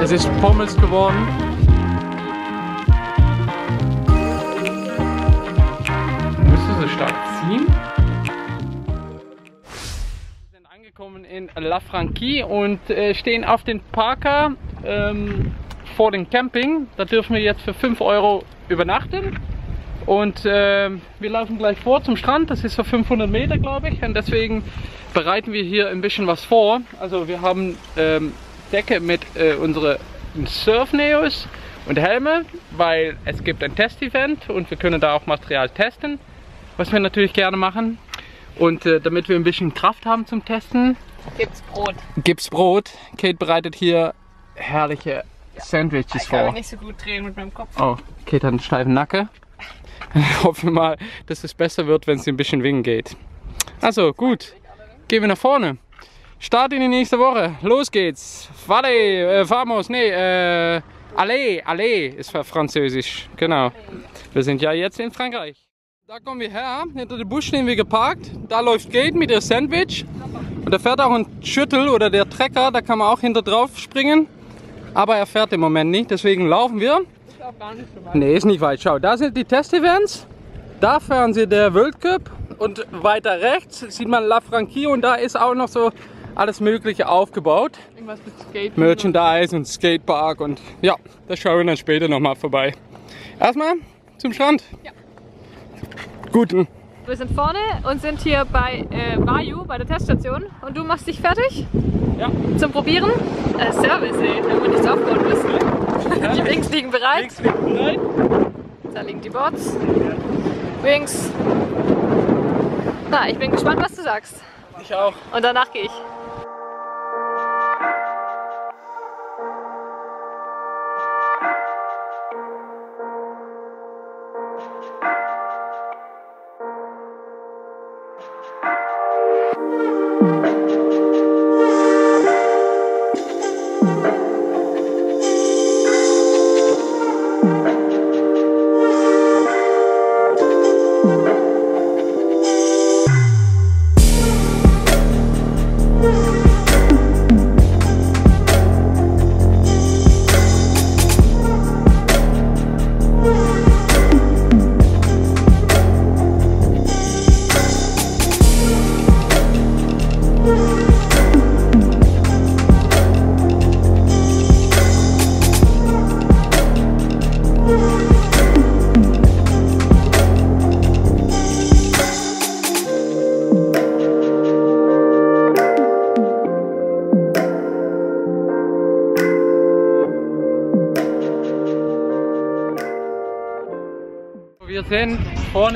Es ist Pommes geworden. Müsste so stark ziehen. Wir sind angekommen in La Franquie und äh, stehen auf den Parker ähm, vor dem Camping. Da dürfen wir jetzt für 5 Euro übernachten. Und äh, wir laufen gleich vor zum Strand. Das ist so 500 Meter, glaube ich. Und deswegen bereiten wir hier ein bisschen was vor. Also wir haben ähm, Decke mit äh, unsere Surfneos und Helme, weil es gibt ein Testevent und wir können da auch Material testen, was wir natürlich gerne machen. Und äh, damit wir ein bisschen Kraft haben zum Testen, Gibt's Brot. gibt's Brot. Kate bereitet hier herrliche Sandwiches Ich kann vor. nicht so gut drehen mit meinem Kopf. Oh, Kate hat einen steifen Nacken. Ich hoffe mal, dass es besser wird, wenn es ein bisschen wingen geht. Also, gut. Gehen wir nach vorne. Start in die nächste Woche. Los geht's. Vale, äh, vamos, nee, äh, allez, allez ist Französisch. Genau. Wir sind ja jetzt in Frankreich. Da kommen wir her. Hinter dem Bus stehen wir geparkt. Da läuft Kate mit ihr Sandwich. Und da fährt auch ein Schüttel oder der Trecker. Da kann man auch hinter drauf springen. Aber er fährt im Moment nicht. Deswegen laufen wir. Ist auch gar nicht so weit. Nee, ist nicht weit. Schau, da sind die Testevents. Da fahren sie der World Cup. Und weiter rechts sieht man La Franquie und da ist auch noch so alles Mögliche aufgebaut. Irgendwas mit Skate. Merchandise und Skatepark und ja, da schauen wir dann später nochmal vorbei. Erstmal zum Strand. Ja. Guten. Wir sind vorne und sind hier bei äh, Vayu, bei der Teststation. Und du machst dich fertig Ja. zum Probieren? Äh, Service, ey, wenn wir nichts aufbauen müssen. Die Wings liegen bereit. Links liegt bereit. Da liegen die Boards. Wings. Na, ich bin gespannt, was du sagst. Ich auch. Und danach gehe ich.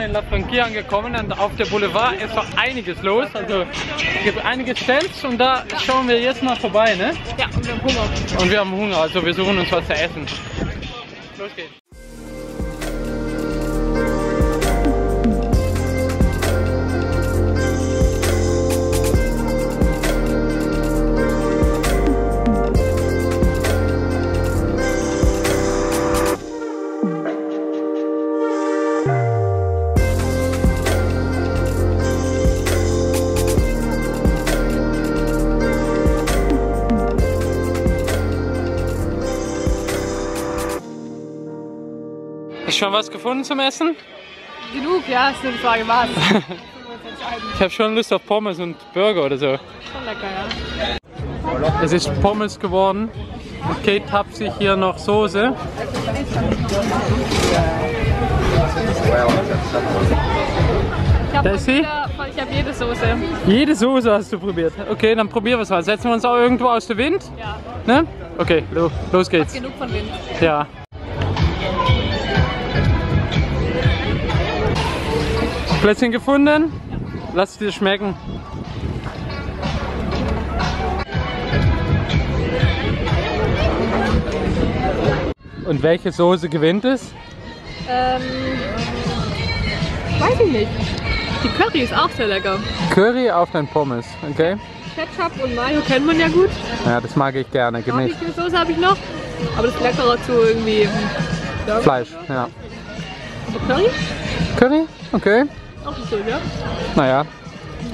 In La Franquie angekommen und auf der Boulevard ist noch einiges los. Also es gibt einige Stands und da schauen wir jetzt mal vorbei, ne? Ja, und wir haben Hunger. Und wir haben Hunger, also wir suchen uns was zu essen. Los geht's. Schon was gefunden zum Essen? Genug, ja, ist nur die Frage, was. Ich habe schon Lust auf Pommes und Burger oder so. Schon lecker, ja. Es ist Pommes geworden. Und Kate tappt sich hier noch Soße. Ich habe Da ist sie. ich hab jede Soße. Jede Soße hast du probiert. Okay, dann probieren wir es mal. Setzen wir uns auch irgendwo aus dem Wind? Ja, Ne? Okay, lo, los geht's. genug von Wind. Ja. Plätzchen gefunden? Lass es dir schmecken. Und welche Soße gewinnt es? Ähm, weiß ich nicht. Die Curry ist auch sehr lecker. Curry auf dein Pommes, okay? Ketchup und Mayo kennt man ja gut. Ja, das mag ich gerne, gemischt. Barbecue-Soße habe ich noch. Aber das Leckere zu irgendwie Burger. Fleisch, ja. Aber Curry? Curry? Okay. Nicht so, ja? Naja,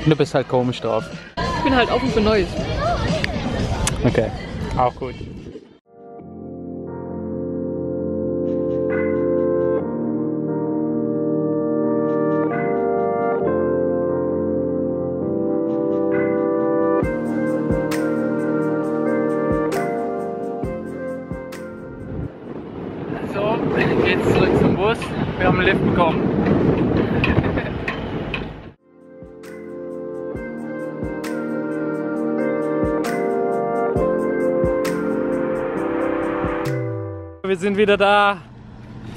du bist halt komisch drauf. Ich bin halt offen für Neues. Okay, auch gut. Sind wieder da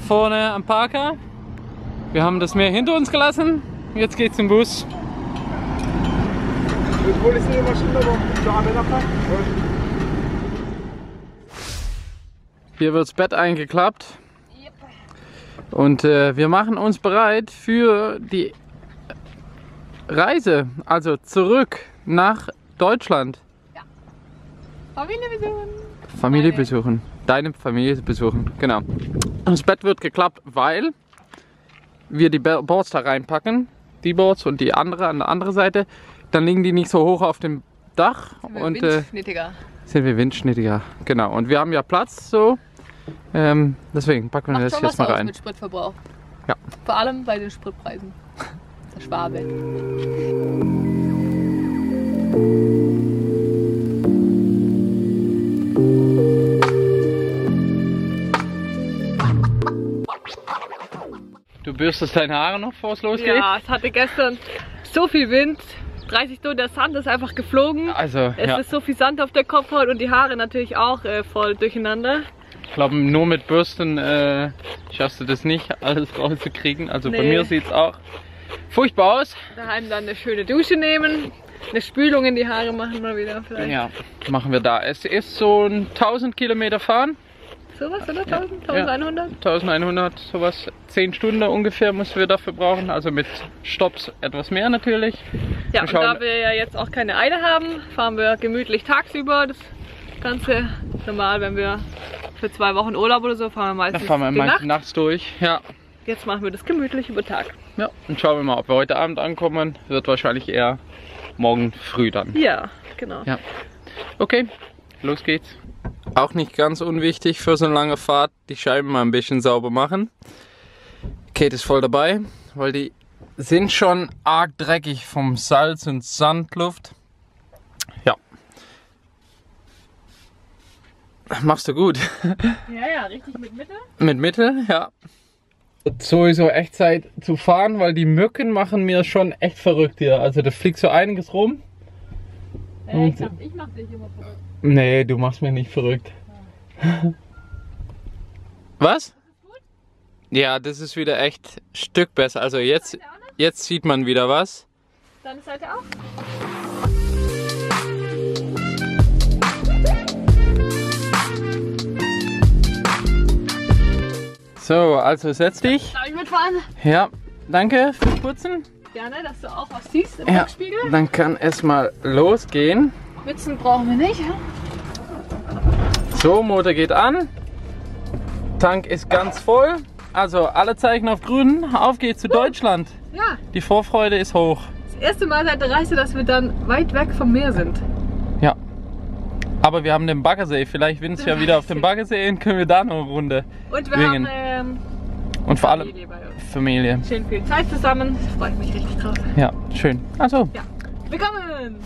vorne am Parker. Wir haben das Meer hinter uns gelassen. Jetzt geht's zum Bus. Hier wird's Bett eingeklappt. Und äh, wir machen uns bereit für die Reise, also zurück nach Deutschland. Familie besuchen. Familie besuchen. Deine Familie besuchen, genau. Das Bett wird geklappt, weil wir die Boards da reinpacken. Die Boards und die andere an der anderen Seite. Dann liegen die nicht so hoch auf dem Dach und äh, Windschnittiger. sind wir windschnittiger. Genau. Und wir haben ja Platz so. Ähm, deswegen packen wir Macht das jetzt mal rein. mit Spritverbrauch. Ja. Vor allem bei den Spritpreisen. Der Schwabe. Du bürstest deine Haare noch, bevor es losgeht? Ja, es hatte gestern so viel Wind. 30 Stunden, der Sand ist einfach geflogen. Also, Es ja. ist so viel Sand auf der Kopfhaut und die Haare natürlich auch äh, voll durcheinander. Ich glaube, nur mit Bürsten äh, schaffst du das nicht, alles rauszukriegen. Also bei Nee. mir sieht es auch furchtbar aus. Daheim dann eine schöne Dusche nehmen, eine Spülung in die Haare machen mal wieder vielleicht. Ja, machen wir da. Es ist so ein 1000 Kilometer fahren, Sowas, oder? 1000, Ja. 1100? 1100, sowas, 10 Stunden ungefähr müssen wir dafür brauchen. Also mit Stops etwas mehr natürlich. Ja, und da wir ja jetzt auch keine Eile haben, fahren wir gemütlich tagsüber. Das Ganze normal, wenn wir für zwei Wochen Urlaub oder so fahren wir Dann meistens fahren wir mal Nacht. nachts durch. Ja. Jetzt machen wir das gemütlich über Tag. ja. Und schauen wir mal, ob wir heute Abend ankommen. Wird wahrscheinlich eher morgen früh dann. Ja, genau. Ja. Okay, los geht's. Auch nicht ganz unwichtig für so eine lange Fahrt, die Scheiben mal ein bisschen sauber machen. Kate ist voll dabei, weil die sind schon arg dreckig vom Salz und Sandluft. Ja. Machst du gut. Ja, ja, richtig mit Mitte. Mit Mittel, ja. Sowieso echt Zeit zu fahren, weil die Mücken machen mir schon echt verrückt hier. Also da fliegt so einiges rum. Äh, ich, dachte, ich mach dich immer verrückt. Nee, du machst mich nicht verrückt. Was? Ja, das ist wieder echt ein Stück besser. Also jetzt, jetzt sieht man wieder was. Deine Seite auch? So, also setz dich. Darf ich mitfahren? Ja, danke für Putzen. Gerne, dass du auch was siehst im Ja, Rückspiegel. dann kann es mal losgehen. Mützen brauchen wir nicht. Ja? So, Motor geht an. Tank ist ganz voll. Also alle Zeichen auf grün. Auf geht's zu Deutschland. ja, Die Vorfreude ist hoch. das erste Mal seit der Reise, dass wir dann weit weg vom Meer sind. Ja. Aber wir haben den Baggersee. Vielleicht, wenn es ja wieder auf dem Baggersee ist, können wir da noch eine Runde. Und wir Wingen. haben ähm, Und vor allem Familie schön viel Zeit zusammen. Freue ich mich richtig drauf. Ja, schön. Also, Ja, willkommen!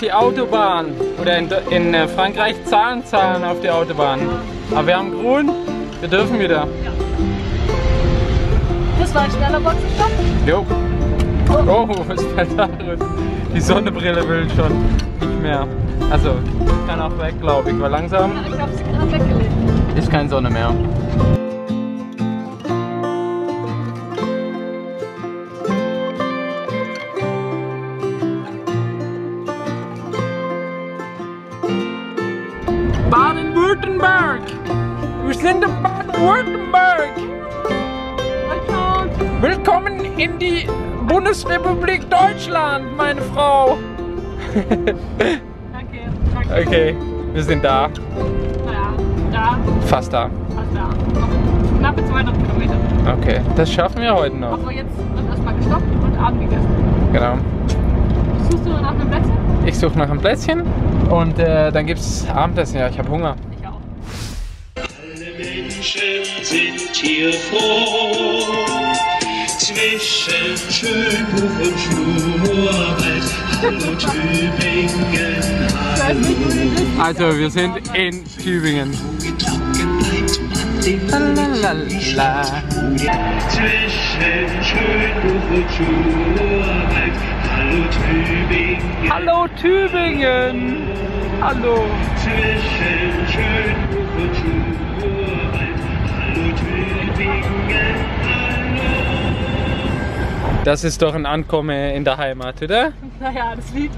Die Autobahn. Oder in, in äh, Frankreich zahlen, zahlen auf die Autobahn. Aber wir haben grün, wir dürfen wieder. Das war ein schneller Boxenstopp. Jo. Oh, was fällt da drin? Die Sonnenbrille will schon nicht mehr. Also, kann auch weg, glaube ich, weil langsam Ja, ich habe sie gerade weggelegt. ist keine Sonne mehr. Willkommen in die Bundesrepublik Deutschland, meine Frau! Danke. Danke. Okay, wir sind da. Naja, da, Fast da. fast da. Noch knappe 200 Kilometer. Okay, das schaffen wir heute noch. Aber jetzt wird erstmal gestoppt und Abend gegessen. Genau. Suchst du nach einem Plätzchen? Ich suche nach einem Plätzchen und äh, dann gibt's Abendessen. Ja, ich habe Hunger. Ich auch. Alle Menschen sind hier froh. Zwischen Schönbuch und Schurwald. Hallo Tübingen, hallo. Also, wir sind in Tübingen. Lalalala. Zwischen Schönbuch und Schurwald. Hallo Tübingen. Hallo Tübingen! Hallo! Zwischen Schönbuch und Schurwald. Hallo Tübingen, hallo. Das ist doch ein Ankommen in der Heimat, oder? Naja, das Lied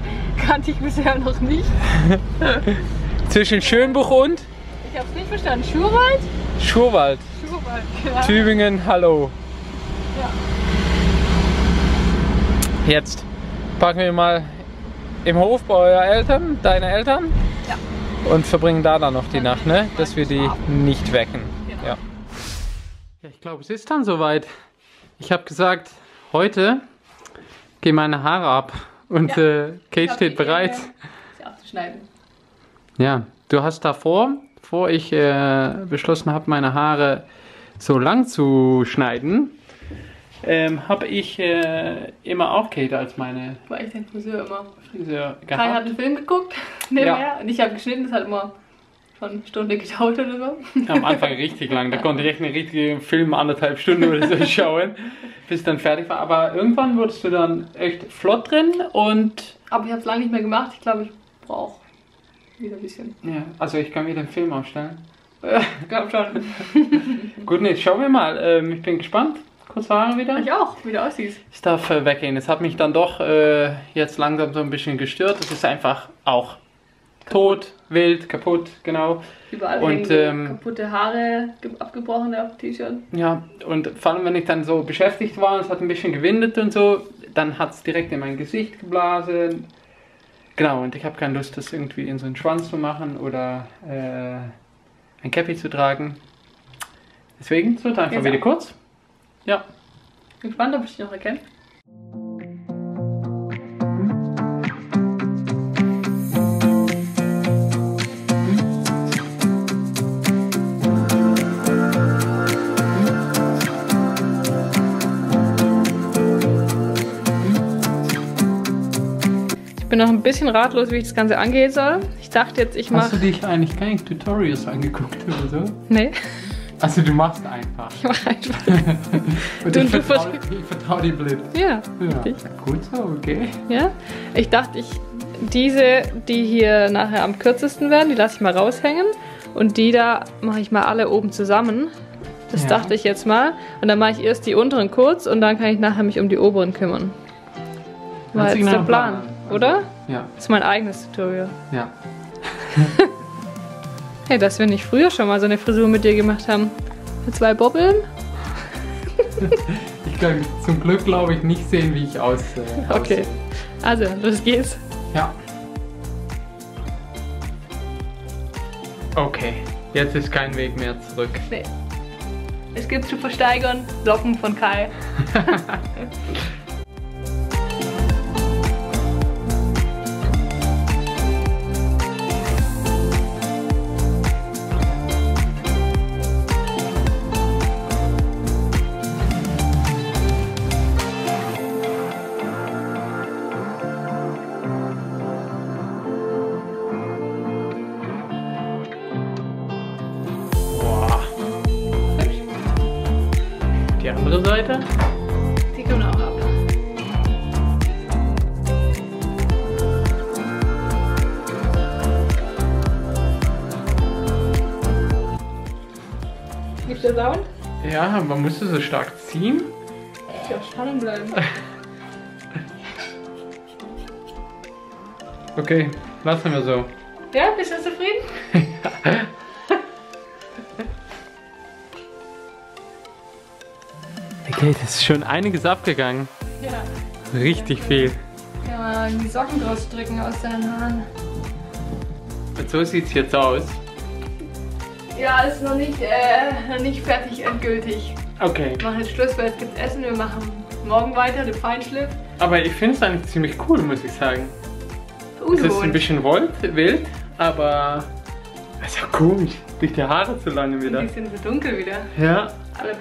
kannte ich bisher noch nicht. Zwischen Schönbuch und Ich hab's nicht verstanden. Schurwald? Schurwald. Schurwald, ja. Tübingen, hallo. Ja. Jetzt packen wir mal im Hof bei euren Eltern, deine Eltern. Ja. Und verbringen da dann noch die Dann Nacht, ne? Dass wir die nicht wecken. Genau. Ja. ja. Ich glaube, es ist dann soweit. Ich habe gesagt, heute gehen meine Haare ab. Und Ja. äh, Kate steht bereit. Sie abzuschneiden. Ja, du hast davor, bevor ich äh, beschlossen habe, meine Haare so lang zu schneiden, ähm, habe ich äh, immer auch Kate als meine War ich dein Friseur immer. Friseur Kai hat gehabt. einen Film geguckt, nebenher. Und ich habe geschnitten, das hat immer schon eine Stunde gedauert oder so. Am Anfang richtig lang, da konnte ich echt einen richtigen Film anderthalb Stunden oder so schauen, bis dann fertig war. Aber irgendwann wurdest du dann echt flott drin und Aber ich habe es lange nicht mehr gemacht. Ich glaube, ich brauche wieder ein bisschen. ja, also ich kann mir den Film aufstellen. Ich glaube schon. Gut, nee, schauen wir mal. Ähm, ich bin gespannt. Kurze Haare wieder. Ich auch, wie du aussiehst. Ich darf äh, weggehen. Es hat mich dann doch äh, jetzt langsam so ein bisschen gestört. Es ist einfach auch tot, wild, kaputt, genau. Überall Und, so ähm, kaputte Haare, ge- abgebrochene auf T-Shirt. Ja, und vor allem, wenn ich dann so beschäftigt war und es hat ein bisschen gewindet und so, dann hat es direkt in mein Gesicht geblasen. Genau, und ich habe keine Lust, das irgendwie in so einen Schwanz zu machen oder äh, ein Cappy zu tragen. Deswegen, es wird einfach wieder kurz. Ja. Bin gespannt, ob ich dich noch erkenne. Bin noch ein bisschen ratlos, wie ich das Ganze angehen soll. Ich dachte jetzt, ich Hast du mache. dich eigentlich keine Tutorials angeguckt oder so? Nee, Also du machst einfach. ich mache einfach. Und Du- ich vertraue ich vertrau dir blind. Ja, Ja, gut so, okay. Ja, ich dachte, ich diese, die hier nachher am kürzesten werden, die lasse ich mal raushängen und die da mache ich mal alle oben zusammen. Das Ja. dachte ich jetzt mal und dann mache ich erst die unteren kurz und dann kann ich nachher mich um die oberen kümmern. War jetzt der Plan, an. Also, oder? Ja, Das ist mein eigenes Tutorial. ja. Hey, dass wir nicht früher schon mal so eine Frisur mit dir gemacht haben. Mit zwei Bobbeln? Ich kann zum Glück, glaube ich, nicht sehen, wie ich aussehe. Okay. Also, los geht's. Ja. Okay, jetzt ist kein Weg mehr zurück. Nee. Es gibt zu versteigern Locken von Kai. der Sound? Ja, man musste so stark ziehen. Ja, spannend bleiben. Okay, lassen wir so. Ja, bist du zufrieden? Okay, das ist schon einiges abgegangen. Ja. Richtig viel. Ja, mal die Socken draus stricken aus deinen Haaren. Und so sieht es jetzt aus. Ja, ist noch nicht, äh, nicht fertig endgültig. Okay, Wir machen jetzt Schluss, weil jetzt gibt's Essen. Wir machen morgen weiter, den Feinschliff. Aber ich finde es eigentlich ziemlich cool, muss ich sagen. Es ist ein bisschen wild, wild aber es ist ja komisch, durch die Haare zu lange wieder. Die sind so dunkel wieder. Ja,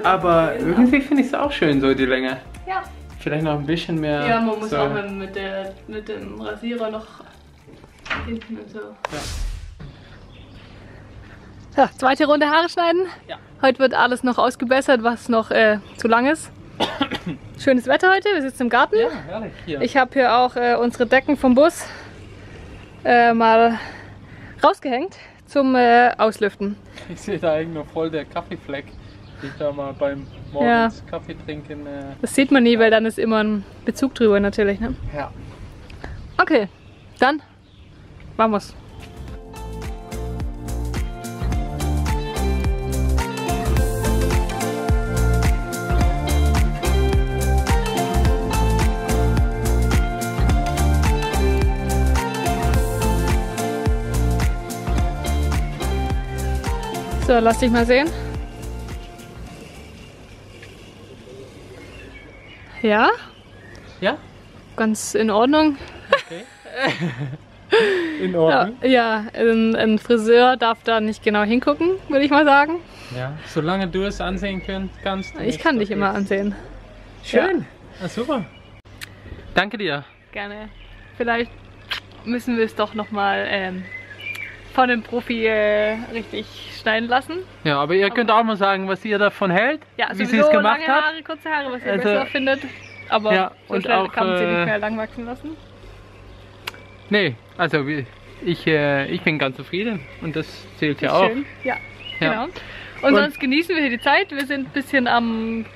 aber irgendwie finde ich es auch schön, so die Länge. Ja. Vielleicht noch ein bisschen mehr. Ja, man muss so. auch mit, der, mit dem Rasierer noch hinten und so. So, zweite Runde Haare schneiden. Ja. Heute wird alles noch ausgebessert, was noch äh, zu lang ist. Schönes Wetter heute, wir sitzen im Garten. Ja, herrlich. Hier. Ich habe hier auch äh, unsere Decken vom Bus äh, mal rausgehängt zum äh, Auslüften. Ich sehe da eigentlich voll der Kaffeefleck, den ich da mal beim morgens Kaffee trinken. Äh, Das sieht man nie, weil dann ist immer ein Bezug drüber natürlich. Ne? ja. Okay, dann vamos. So, lass dich mal sehen. Ja, Ja? ganz in Ordnung. Okay. In Ja, Ordnung. ja ein, ein Friseur darf da nicht genau hingucken, würde ich mal sagen. Ja. Solange du es ansehen könnt, kannst. Ich kann dich immer ansehen. Schön. Ah, super. Danke dir. Gerne. Vielleicht müssen wir es doch nochmal ähm, von einem Profi äh, richtig schneiden lassen. Ja, aber ihr könnt auch mal sagen, was ihr davon hält, Ja, wie sie es gemacht lange hat. Haare, kurze Haare, was ihr Also- besser findet. Aber Ja, so und schnell auch, kann man sie äh, nicht mehr lang wachsen lassen. Nee, also ich, äh, ich bin ganz zufrieden und das zählt ja auch. Schön. Ja, Ja. genau. Und, Und- sonst genießen wir hier die Zeit. Wir sind ein bisschen am,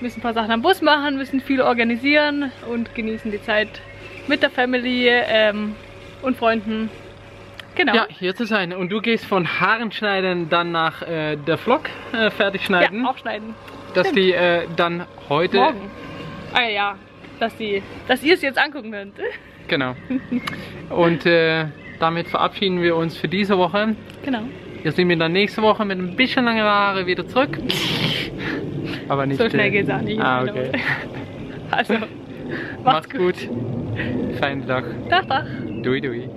müssen ein paar Sachen am Bus machen, müssen viel organisieren und genießen die Zeit mit der Familie ähm, und Freunden. Genau. Ja, hier zu sein. Und du gehst von Haaren schneiden dann nach äh, der Vlog äh, fertig schneiden, Ja, aufschneiden. dass stimmt. die äh, dann heute Morgen. Ah ja, dass, die, dass ihr es jetzt angucken könnt. genau. Und äh, damit verabschieden wir uns für diese Woche. Genau. Wir sehen wir dann nächste Woche mit ein bisschen längeren Haare wieder zurück. Aber nicht So schnell äh, geht's auch nicht. Ah, okay. Also, Macht's gut. Feinen Tag. Tag, Tag. Dui, dui.